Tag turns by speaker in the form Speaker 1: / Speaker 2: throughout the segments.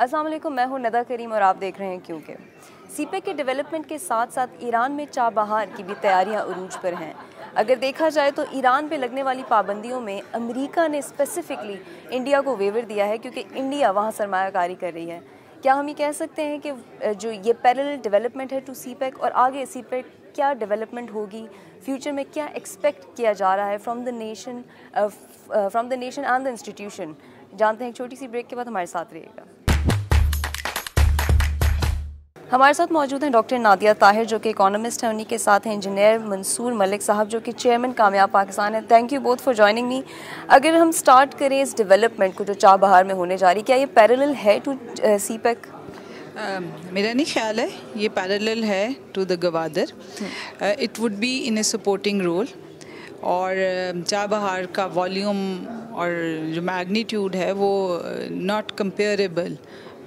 Speaker 1: السلام علیکم، میں ہوں ندہ کریم اور آپ دیکھ رہے ہیں کیونکہ۔ سی پیک کے ڈیولپمنٹ کے ساتھ ساتھ ایران میں چاہ بہار کی بھی تیاریاں عروج پر ہیں۔ اگر دیکھا جائے تو ایران پہ لگنے والی پابندیوں میں امریکہ نے اسپیسیفکلی انڈیا کو ویور دیا ہے کیونکہ انڈیا وہاں سرمایہ کاری کر رہی ہے۔ کیا ہم یہ کہہ سکتے ہیں کہ جو یہ پیرل ڈیولپمنٹ ہے ٹو سی پیک اور آگے سی پیک کیا ڈیولپمنٹ ہوگی؟ فیوچر میں کیا ایکسپیکٹ کیا جا رہا ہے from the nation from the nation and the institution جانتے ہیں، ایک چھوٹی سی بریک کے بعد ہمارے ساتھ رہے گا۔ ہمارے ساتھ موجود ہیں ڈاکٹر نادیہ طاہر، جو کہ اکانومسٹ ہیں، انہی کے ساتھ ہیں انجینئر منصور ملک صاحب، جو کہ چیئرمین کامیاب پاکستان ہے thank you both for joining me اگر ہم سٹارٹ کریں اس ڈیولپمنٹ کو جو چاہ بہار میں ہونے جا رہی، کیا یہ پیرل ہے ٹو سی پیک
Speaker 2: میرا نہیں خیال ہے، یہ پیرل ہے to the Gwadar. It would be in a supporting role اور um, چاہ بہار کا والیوم اور جو میگنیٹیوڈ ہے، وہ not comparable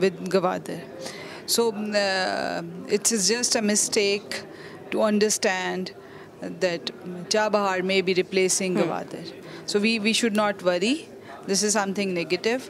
Speaker 2: with Gwadar. So um, uh, it is just a mistake to understand that Chabahar may be replacing hmm. So we, we should not worry. This is something negative.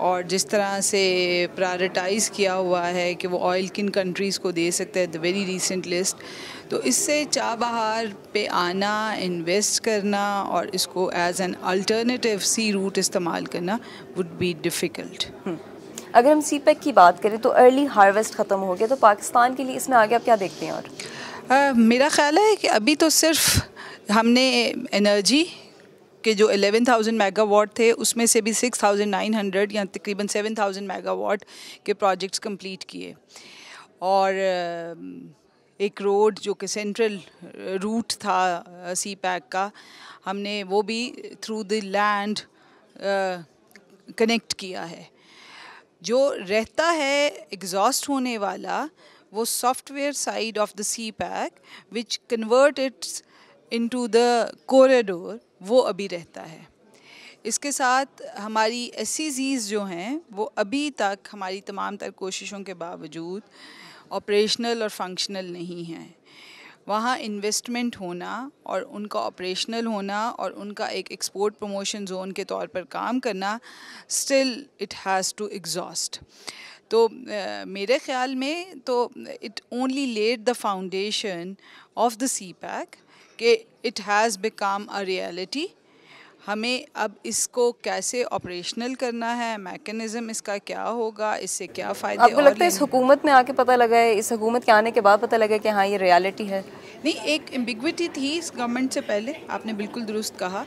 Speaker 2: اور جس طرح سے prioritise کیا ہوا ہے کہ وہ oil کن کنٹریز کو دے سکتا ہے دا ویری ریسنٹ لسٹ تو اس سے چاہ بہار پہ آنا انویسٹ کرنا اور اس کو as an alternative sea route استعمال کرنا وڈ بی ڈیفیکلٹ
Speaker 1: اگر ہم سی پیک کی بات کریں تو ارلی ہارویسٹ ختم ہو گیا تو پاکستان کے لیے اس میں آگے آپ کیا دیکھتے ہیں اور؟
Speaker 2: میرا خیال ہے کہ ابھی تو صرف ہم نے انرجی کہ جو الیون تھاؤزینڈ میگا واٹ تھے، اس میں سے بھی سکس تھاؤزینڈ نائن ہنڈریڈ یا تقریباً سیون تھاؤزینڈ میگا واٹ کے پروجیکٹس کمپلیٹ کیے۔ اور ایک روڈ جو کہ سینٹرل روٹ تھا سی پیک کا، ہم نے وہ بھی تھرو دی لینڈ کنیکٹ کیا ہے۔ جو رہتا ہے ایگزاسٹ ہونے والا، وہ software side of the CPEC which convert its into the corridor وہ ابھی رہتا ہے۔ اس کے ساتھ ہماری ایس سی زیز جو ہیں، وہ ابھی تک ہماری تمام تر کوششوں کے باوجود آپریشنل اور فنکشنل نہیں ہیں۔ وہاں انویسٹمنٹ ہونا اور ان کا آپریشنل ہونا اور ان کا ایک ایکسپورٹ پروموشن زون کے طور پر کام کرنا still it has to exhaust تو میرے خیال میں تو it only laid the foundation of the CPEC کہ it has become a reality ہمیں اب اس کو کیسے آپریشنل کرنا ہے میکنزم اس کا کیا ہوگا اس سے کیا فائدہ
Speaker 1: آپ کو لگتا ہے اس حکومت میں آ کے پتہ لگا ہے اس حکومت کے آنے کے بعد پتہ لگا کہ ہاں یہ ریالٹی ہے؟
Speaker 2: نہیں ایک امبیگوٹی تھی اس گورنمنٹ سے پہلے آپ نے بالکل درست کہا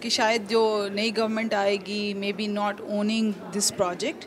Speaker 2: کہ شاید جو نئی گورنمنٹ آئے گی may be not owning this project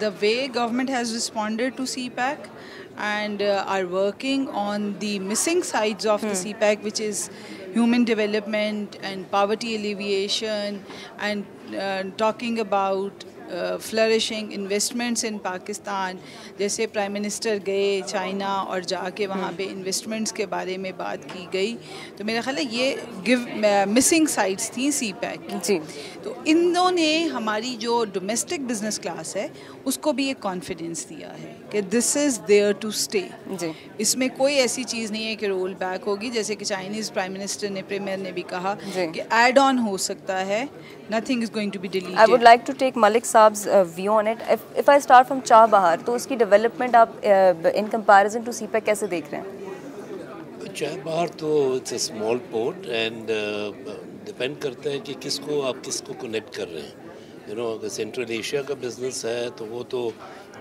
Speaker 2: the way government has responded to PEC and uh, are working on the missing sides of the hmm. CPAC, which is human development and poverty alleviation, and uh, talking about flourishing investments in Pakistan جیسے prime minister گئے China اور جا کے وہاں پہ investments کے بارے میں بات کی گئی۔ تو میرا خیال ہے یہ گو مسنگ سائٹس تھیں سی پیک
Speaker 1: جی۔
Speaker 2: تو انہوں نے ہماری جو ڈومیسٹک بزنس کلاس ہے اس کو بھی ایک کانفیڈینس دیا ہے کہ this is there to stay
Speaker 1: جی۔
Speaker 2: اس میں کوئی ایسی چیز نہیں ہے کہ رول بیک ہوگی جیسے کہ چائنیز پرائم منسٹر نے پریمیئر نے بھی کہا کہ ایڈ آن ہو سکتا ہے nothing is going to be deleted
Speaker 1: I would like to take Malik صاحب view on it if I start from Chabahar تو اس کی ڈیولپمنٹ آپ in comparison to CPEC کیسے دیکھ رہے ہیں؟
Speaker 3: چاہ بہار تو it's a small port and depend کرتا ہے کہ کس کو آپ کس کو کنیکٹ کر رہے ہیں. یو نو اگر سینٹرل ایشیا کا بزنس ہے تو وہ تو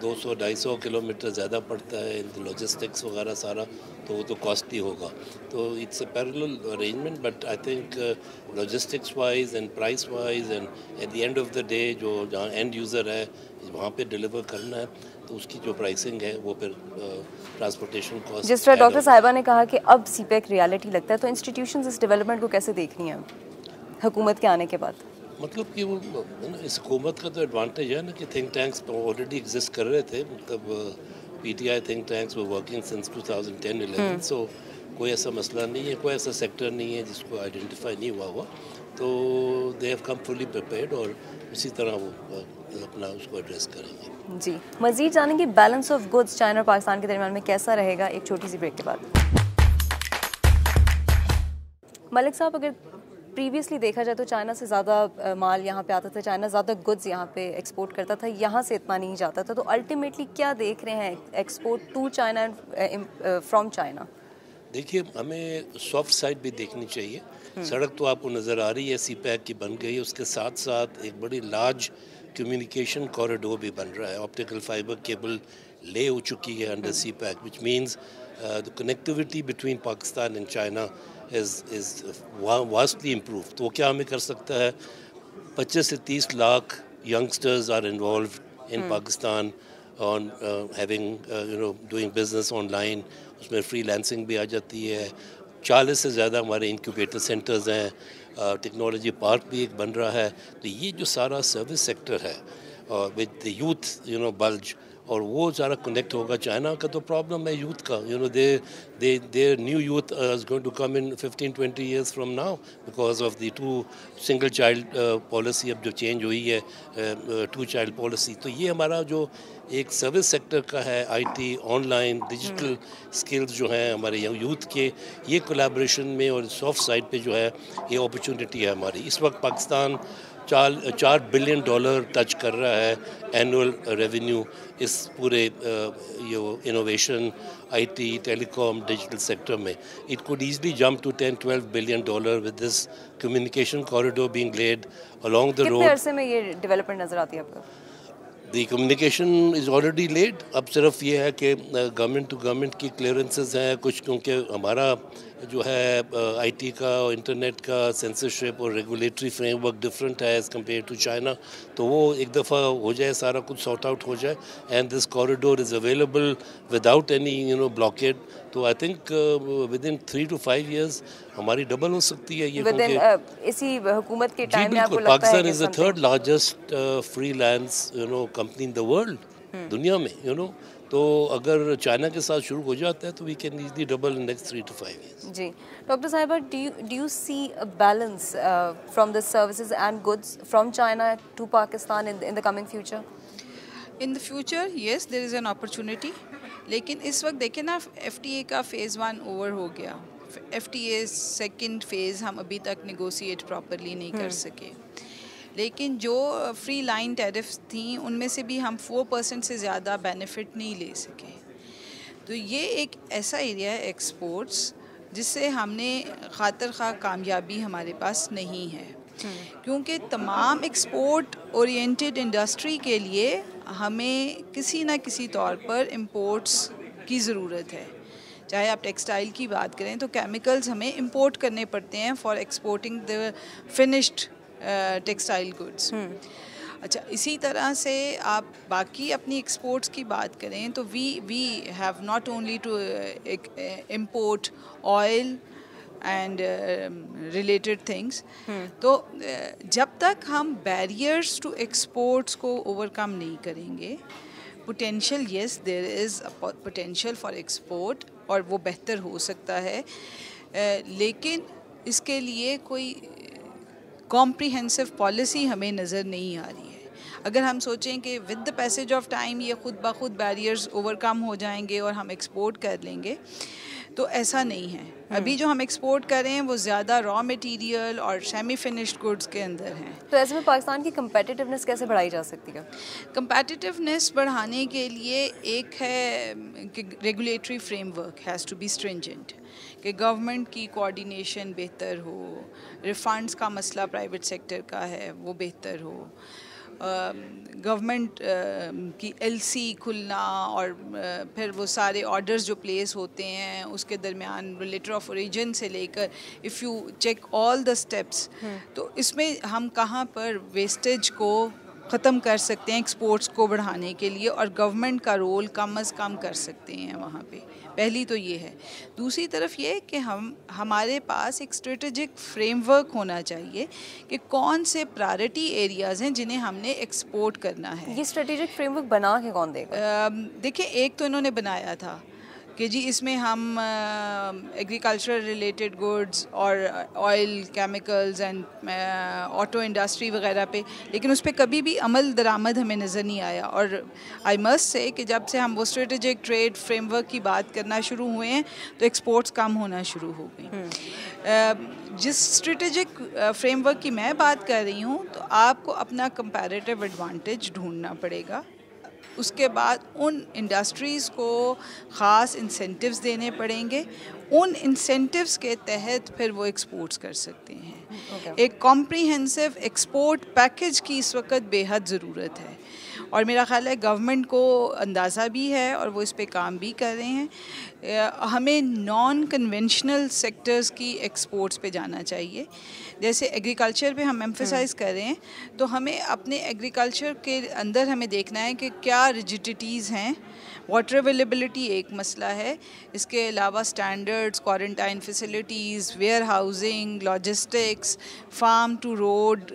Speaker 3: دو سو ڈھائی سو کلو میٹر زیادہ پڑتا ہے لاجسٹکس وغیرہ سارا تو وہ تو کاسٹلی ہوگا۔ تو it's a parallel arrangement but I think logistics wise and price wise and at the end of the day جو جہاں اینڈ یوزر ہے وہاں پہ ڈلیور کرنا ہے تو اس کی جو پرائسنگ ہے وہ پھر ٹرانسپورٹیشن کاسٹ
Speaker 1: جس طرح ڈاکٹر صاحبہ نے کہا کہ اب سی پیک ریالٹی لگتا ہے تو انسٹیٹیوشنز اس ڈیولپمنٹ کو کیسے دیکھنی ہے حکومت کے آنے کے بعد۔
Speaker 3: مطلب کہ وہ اس حکومت کا تو ایڈوانٹیج ہے نا کہ تھنک ٹینکس آلریڈی ایگزسٹ کر رہے تھے مطلب P T I think tanks وہ working since two thousand ten eleven so کوئی ایسا مسئلہ نہیں ہے کوئی ایسا سیکٹر نہیں ہے جس کو آئیڈینٹیفائی نہیں ہوا ہوا۔ تو they have come fully prepared اور اسی طرح وہ اپنا اس کو ایڈریس کریں گے۔
Speaker 1: جی۔ مزید جانیں گے بیلنس آف گڈس چائنا اور پاکستان کے درمیان میں کیسا رہے گا ایک چھوٹی سی بریک کے بعد۔ ملک صاحب اگر پریویسلی دیکھا جائے تو چائنا سے زیادہ مال یہاں پہ آتا تھا چائنا زیادہ گڈز یہاں پہ ایکسپورٹ کرتا تھا یہاں سے اتنا نہیں جاتا تھا۔ تو الٹیمیٹلی کیا دیکھ رہے ہیں export to China from China
Speaker 3: دیکھیے ہمیں سافٹ سائڈ بھی دیکھنی چاہیے۔ سڑک تو آپ کو نظر آ رہی ہے سی پیک کی بن گئی اس کے ساتھ ساتھ ایک بڑی لارج کمیونیکیشن کوریڈور بھی بن رہا ہے آپٹیکل فائبر کیبل لے ہو چکی ہے under CPEC which means the connectivity between Pakistan and China is is vastly improve تو وہ کیا ہمیں کر سکتا ہے؟ پچیس سے تیس lakh youngsters are involved in Pakistan on having you know doing business online اس میں فری لینسنگ بھی آ جاتی ہے چالیس سے زیادہ ہمارے انکیوبیٹر سینٹرز ہیں. ٹیکنالوجی پارک بھی ایک بن رہا ہے. تو یہ جو سارا سروس سیکٹر ہے with youth you know bulge اور وہ سارا کنیکٹ ہوگا چائنا کا تو پرابلم ہے یوتھ کا. You know the the their new youth is going to come in fifteen twenty years from now because of the two single child policy اب جو چینج ہوئی ہے ٹو چائلڈ پالیسی تو یہ ہمارا جو ایک سروس سیکٹر کا ہے I T on line digital skills جو ہیں ہمارے یوتھ کے یہ کولیبریشن میں اور سافٹ سائڈ پہ جو ہے یہ اپرچونٹی ہے ہماری. اس وقت پاکستان چار چار بلین ڈالر ٹچ کر رہا ہے اینول ریونیو اس پورے یہ innovation IT telecom digital sector میں۔ It could easily jump to ten twelve billion dollar with this communication corridor being laid along the road.
Speaker 1: عرصے میں یہ ڈیولپمنٹ نظر آتی ہے آپ کو؟
Speaker 3: The communication is already late اب صرف یہ ہے کہ گورنمنٹ ٹو گورنمنٹ کی کلیئرنسز ہیں کچھ کیونکہ ہمارا جو ہے آئی ٹی کا اور انٹرنیٹ کا سینسرشپ اور ریگولیٹری فریم ورک ڈفرینٹ ہے ایز کمپیئر ٹو چائنا تو وہ ایک دفعہ ہو جائے سارا کچھ سارٹ آؤٹ ہو جائے and this corridor is available without any you know blockade تو I think within three to five years ہماری ڈبل ہو سکتی ہے یہ
Speaker 1: اسی حکومت کے
Speaker 3: جی
Speaker 1: ٹائم میں آپ کو
Speaker 3: بالکل
Speaker 1: لگتا ہے
Speaker 3: Pakistan is the third largest freelance you know company in the world دنیا میں یو نو تو اگر چائنا کے ساتھ شروع ہو جاتا ہے تو we can easily double next three to five years
Speaker 1: G doctor صاحبہ do you see balance from the services and goods from China to Pakistan in the coming future
Speaker 2: in the future yes there is an opportunity لیکن اس وقت دیکھیں نا F T A کا phase one over ہو گیا F T A second phase ہم ابھی تک نیگوسیٹ پراپرلی نہیں کر سکے لیکن جو فری لائن ٹیرفس تھیں ان میں سے بھی ہم فور پرسنٹ سے زیادہ بینیفٹ نہیں لے سکے۔ تو یہ ایک ایسا ایریا ہے ایکسپورٹس جس سے ہم نے خاطر خواہ کامیابی ہمارے پاس نہیں ہے۔ کیونکہ تمام ایکسپورٹ اورینٹیڈ انڈسٹری کے لیے ہمیں کسی نہ کسی طور پر امپورٹس کی ضرورت ہے۔ چاہے آپ ٹیکسٹائل کی بات کریں تو کیمیکلز ہمیں امپورٹ کرنے پڑتے ہیں for exporting the finished textile goods اچھا اسی طرح سے آپ باقی اپنی ایکسپورٹس کی بات کریں تو we we have not only to import oil and related things تو جب تک ہم بیریئرس ٹو ایکسپورٹس کو اوور کم نہیں کریں گے potential yes there is potential for export اور وہ بہتر ہو سکتا ہے۔ لیکن اس کے لیے کوئی کمپریہنسو پالیسی ہمیں نظر نہیں آ رہی ہے۔ اگر ہم سوچیں کہ with the passage of time یہ خود بخود بیریئرز اوور کم ہو جائیں گے اور ہم ایکسپورٹ کر لیں گے تو ایسا نہیں ہے۔ ابھی جو ہم ایکسپورٹ کر رہے ہیں وہ زیادہ را مٹیریل اور سیمی فنشڈ گڈس کے اندر ہیں۔
Speaker 1: تو ایسے میں پاکستان کی کمپیٹیونیس کیسے بڑھائی جا سکتی ہے؟
Speaker 2: کمپیٹیونیس بڑھانے کے لیے ایک ہے کہ regulatory framework has to be stringent کہ گورنمنٹ کی کوآڈینیشن بہتر ہو ریفنڈس کا مسئلہ پرائیویٹ سیکٹر کا ہے وہ بہتر ہو۔ گورنمنٹ کی ایل سی کھلنا اور پھر وہ سارے آرڈرز جو پلیس ہوتے ہیں اس کے درمیان لیٹر آف اوریجن سے لے کر if you check all the steps تو اس میں ہم کہاں پر ویسٹیج کو ختم کر سکتے ہیں ایکسپورٹس کو بڑھانے کے لیے اور گورنمنٹ کا رول کم از کم کر سکتے ہیں وہاں پہ۔ پہلی تو یہ ہے۔ دوسری طرف یہ کہ ہم ہمارے پاس ایک اسٹریٹجک فریم ورک ہونا چاہیے کہ کون سے پرائرٹی ایریاز ہیں جنہیں ہم نے ایکسپورٹ کرنا ہے۔
Speaker 1: یہ اسٹریٹجک فریم ورک بنا کے کون دے گا؟
Speaker 2: دیکھیں ایک تو انہوں نے بنایا تھا۔ کہ جی اس میں ہم ایگریکلچر ریلیٹڈ گڈز اور oil chemicals and auto industry وغیرہ پہ لیکن اس پہ کبھی بھی عمل درآمد ہمیں نظر نہیں آیا۔ اور آئی مسٹ سے کہ جب سے ہم وہ اسٹریٹجک ٹریڈ فریم ورک کی بات کرنا شروع ہوئے ہیں تو ایکسپورٹس کم ہونا شروع ہو گئی جس اسٹریٹجک فریم ورک کی میں بات کر رہی ہوں تو آپ کو اپنا کمپیریٹیو ایڈوانٹیج ڈھونڈنا پڑے گا۔ اس کے بعد ان انڈسٹریز کو خاص انسینٹیوز دینے پڑیں گے۔ ان انسینٹیوز کے تحت پھر وہ ایکسپورٹس کر سکتے ہیں۔ ایک کمپریہنسو ایکسپورٹ پیکج کی اس وقت بے حد ضرورت ہے۔ اور میرا خیال ہے گورنمنٹ کو اندازہ بھی ہے اور وہ اس پہ کام بھی کر رہے ہیں۔ ہمیں نان کنونشنل سیکٹرز کی ایکسپورٹس پہ جانا چاہیے۔ جیسے ایگریکلچر پہ ہم ایمفیسائز کر رہے ہیں تو ہمیں اپنے ایگریکلچر کے اندر ہمیں دیکھنا ہے کہ کیا رجٹیز ہیں۔ واٹر اویلیبلٹی ایک مسئلہ ہے۔ اس کے علاوہ standards quarantine facilities warehousing logistics farm to road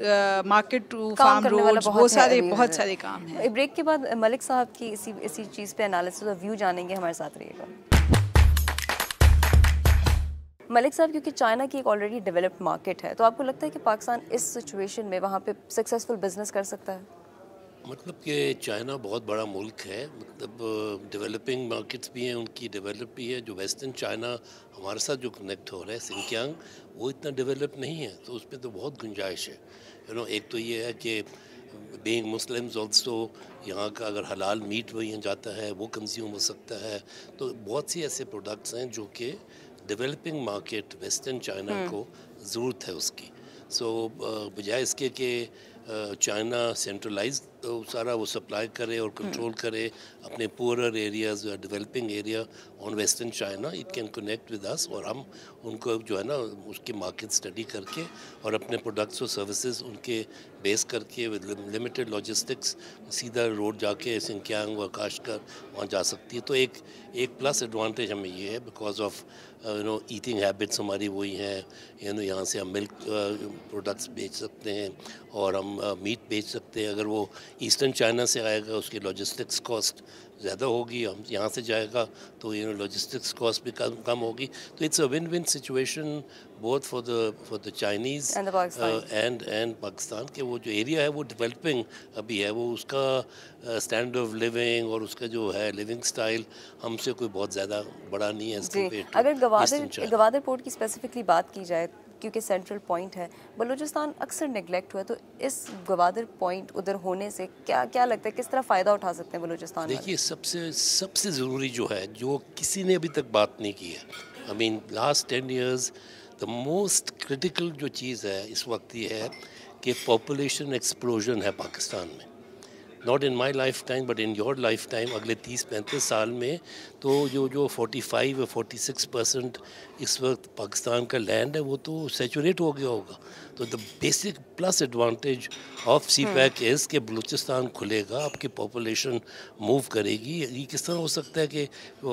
Speaker 2: market to farm road بہت سارے بہت سارے کام ہیں۔
Speaker 1: بریک کے بعد ملک صاحب کی اسی اسی چیز پہ انالیسس اور ویو جانیں گے ہمارے ساتھ رہیے گا۔ ملک صاحب، کیونکہ چائنا کی ایک آلریڈی ڈیولپڈ مارکیٹ ہے، تو آپ کو لگتا ہے کہ پاکستان اس سچویشن میں وہاں پہ سکسیزفل بزنس کر سکتا ہے؟
Speaker 3: مطلب کہ چائنا بہت بڑا ملک ہے مطلب ڈیولپنگ مارکیٹس بھی ہیں، ان کی ڈیولپ بھی ہے، جو ویسٹرن چائنا ہمارے ساتھ جو کنیکٹ ہو رہا ہے سنکیانگ وہ اتنا ڈیولپ نہیں ہے، تو اس پہ تو بہت گنجائش ہے۔ یو نو ایک تو یہ ہے کہ بینگ مسلمز آلسو یہاں کا اگر حلال میٹ وہیں جاتا ہے، وہ کنزیوم ہو سکتا ہے۔ تو بہت سی ایسے پروڈکٹس ہیں جو کہ ڈیولپنگ مارکیٹ ویسٹرن چائنا کو ضرورت ہے اس کی۔ سو بجائے اس کے کہ چائنا سینٹرلائز سارا وہ سپلائی کرے اور کنٹرول کرے اپنے poorer areas developing area on western China it can connect with اس اور ہم ان کو جو ہے نا اس کی مارکیٹ اسٹڈی کر کے اور اپنے پروڈکٹس اور سروسز ان کے بیس کر کے لمیٹڈ لاجسٹکس سیدھا روڈ جا کے سنکیانگ اور کاش کر وہاں جا سکتی ہے۔ تو ایک ایک پلس ایڈوانٹیج ہمیں یہ ہے because of you know eating habits ہماری وہی ہیں۔ یو نو یہاں سے ہم ملک پروڈکٹس بیچ سکتے ہیں اور ہم میٹ بیچ سکتے ہیں۔ اگر وہ ایسٹرن چائنا سے آئے گا اس کی لاجسٹکس کاسٹ زیادہ ہوگی ہم یہاں سے جائے گا تو یو نو لاجسٹکس کاسٹ بھی کم کم ہوگی۔ تو it's a win win situation بہت for the for the Chinese and and Pakistan کے وہ جو ایریا ہے وہ ڈیولپنگ ابھی ہے۔ وہ اس کا اسٹینڈرڈ آف لیونگ اور اس کا جو ہے لیونگ اسٹائل ہم سے کوئی بہت زیادہ بڑا نہیں ہے۔
Speaker 1: جی اگر گوادر گوادر پورٹ کی اسپیسیفکلی بات کی جائے کیونکہ سینٹرل پوائنٹ ہے، بلوچستان اکثر نگلیکٹ ہوا تو اس گوادر پوائنٹ ادھر ہونے سے کیا کیا لگتا ہے؟ کس طرح فائدہ اٹھا سکتے ہیں بلوچستان
Speaker 3: دیکھیے، سب سے سب سے ضروری جو ہے، جو کسی نے ابھی تک بات نہیں کی ہے I mean last ten years the most critical جو چیز ہے اس وقت یہ ہے کہ پاپولیشن ایکسپلوژن ہے پاکستان میں۔ Not in my lifetime but in your lifetime اگلے تیس پینتیس سال میں، تو جو جو فورٹی فائیو یا فورٹی سکس پرسنٹ اس وقت پاکستان کا لینڈ ہے، وہ تو سیچوریٹ ہو گیا ہوگا۔ تو the basic plus advantage of CPEC is کہ بلوچستان کھلے گا، آپ کی پاپولیشن موو کرے گی۔ یہ کس طرح ہو سکتا ہے کہ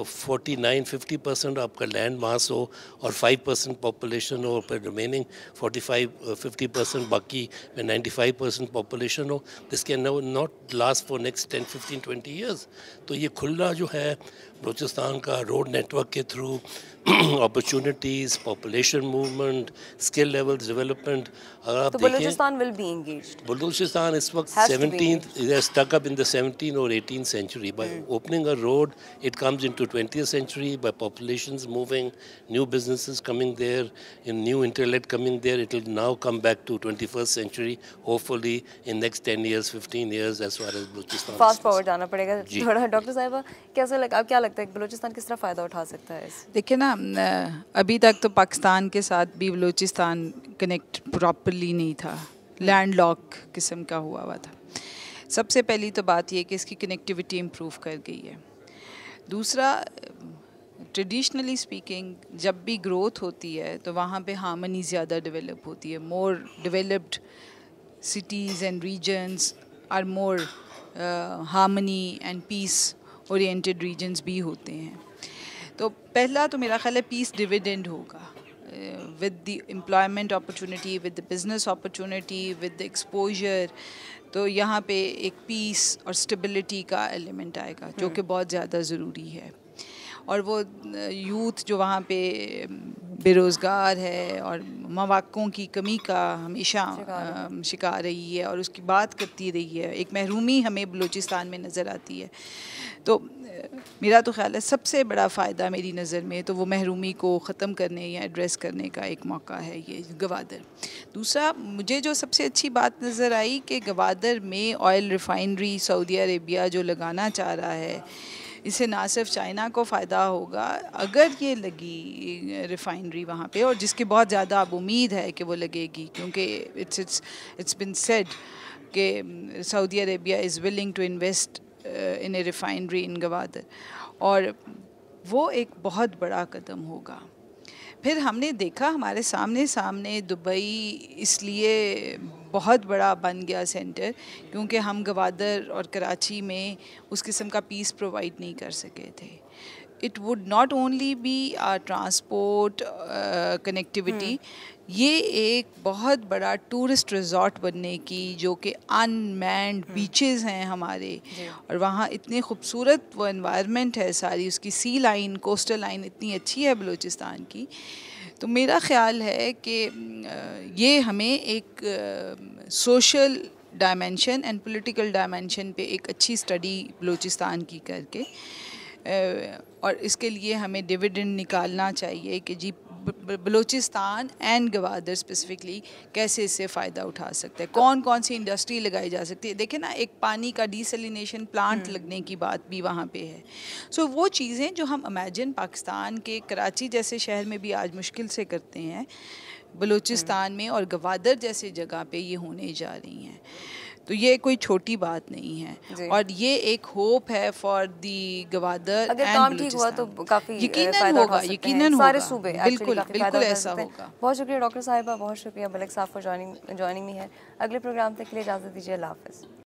Speaker 3: فورٹی نائن ففٹی پرسینٹ آپ کا لینڈ ماس ہو اور فائیو پرسینٹ پاپولیشن ہو پھر remaining forty five fifty percent باقی میں ninety five percent population who this can not last for next ten fifteen twenty years تو یہ کھلنا جو ہے بلوچستان کا روڈ نیٹ ورک کے through opportunities population movement skill level development اگر آپ
Speaker 1: انگیجڈ
Speaker 3: بلوچستان اس وقت seventeen stuck up in the seventeen اور eighteen century by opening a road it comes into twenty century by populations moving new businesses coming there in new intellect coming there it will now come back to twenty first century hopefully in next ten years fifteen years as far as Balochistan
Speaker 1: fast forward جانا پڑے گا تھوڑا doctor صاحبہ کیسا لگا آپ کیا لگتا ہے بلوچستان کس طرح فائدہ اٹھا سکتا ہے
Speaker 2: دیکھیں نا ابھی تک تو پاکستان کے ساتھ بھی بلوچستان کنیکٹ پراپرلی نہیں تھا۔ لینڈ لاک قسم کا ہوا ہوا تھا۔ سب سے پہلی تو بات یہ کہ اس کی کنیکٹیوٹی امپروو کر گئی ہے۔ دوسرا ٹریڈیشنلی اسپیکنگ جب بھی گروتھ ہوتی ہے تو وہاں پہ ہارمنی زیادہ ڈیولپ ہوتی ہے۔ More developed cities and regions are more harmony and peace oriented regions بھی ہوتے ہیں۔ تو پہلا تو میرا خیال ہے پیس ڈویڈنڈ ہوگا۔ With the employment opportunity with the business opportunity with the exposure تو یہاں پہ ایک پیس اور اسٹیبلٹی کا ایلیمنٹ آئے گا جو کہ بہت زیادہ ضروری ہے۔ اور وہ یوتھ جو وہاں پہ بے روزگار ہے اور مواقعوں کی کمی کا ہمیشہ شکار رہی ہے اور اس کی بات کرتی رہی ہے ایک محرومی ہمیں بلوچستان میں نظر آتی ہے۔ تو میرا تو خیال ہے سب سے بڑا فائدہ میری نظر میں تو وہ محرومی کو ختم کرنے یا ایڈریس کرنے کا ایک موقع ہے یہ گوادر۔ دوسرا مجھے جو سب سے اچھی بات نظر آئی کہ گوادر میں آئل ریفائنری سعودی عربیہ جو لگانا چاہ رہا ہے اس سے نہ صرف چائنا کو فائدہ ہوگا، اگر یہ لگی ریفائنری وہاں پہ، اور جس کی بہت زیادہ اب امید ہے کہ وہ لگے گی، کیونکہ it's it's it's been said کہ Saudi Arabia is willing to invest in a refinery in Gwadar اور وہ ایک بہت بڑا قدم ہوگا۔ پھر ہم نے دیکھا ہمارے سامنے سامنے دبئی اس لیے بہت بڑا بن گیا سینٹر، کیونکہ ہم گوادر اور کراچی میں اس قسم کا پیس پرووائڈ نہیں کر سکے تھے۔ It would not only be transport connectivity یہ ایک بہت بڑا ٹورسٹ ریزورٹ بننے کی جو کہ ان مینڈ بیچز ہیں ہمارے. جی۔ اور وہاں اتنے خوبصورت وہ انوائرمنٹ ہے ساری. اس کی سی لائن کوسٹل لائن اتنی اچھی ہے بلوچستان کی. تو میرا خیال ہے کہ یہ ہمیں ایک social dimension and political dimension پہ ایک اچھی اسٹڈی بلوچستان کی کر کے اور اس کے لیے ہمیں ڈویڈنڈ نکالنا چاہیے کہ جی بلوچستان اینڈ گوادر اسپیسیفکلی کیسے اس سے فائدہ اٹھا سکتے ہیں؟ کون کون سی انڈسٹری لگائی جا سکتی ہے؟ دیکھیں نا ایک پانی کا ڈیسلینیشن پلانٹ لگنے کی بات بھی وہاں پہ ہے۔ سو وہ چیزیں جو ہم امیجن پاکستان کے کراچی جیسے شہر میں بھی آج مشکل سے کرتے ہیں بلوچستان میں اور گوادر جیسے جگہ پہ یہ ہونے جا رہی ہیں۔ تو یہ کوئی چھوٹی بات نہیں ہے۔ جی۔ اور یہ ایک ہوپ ہے فار دی گوادر
Speaker 1: اگر کام ٹھیک ہوا تو کافی یقیناً ہوگا یقیناً سارے صوبے بالکل بالکل ایسا ہوگا۔ بہت شکریہ ڈاکٹر صاحبہ بہت شکریہ ملک صاحب کو جوائننگ میں ہے اگلے پروگرام تک کے لیے اجازت دیجیے اللہ حافظ۔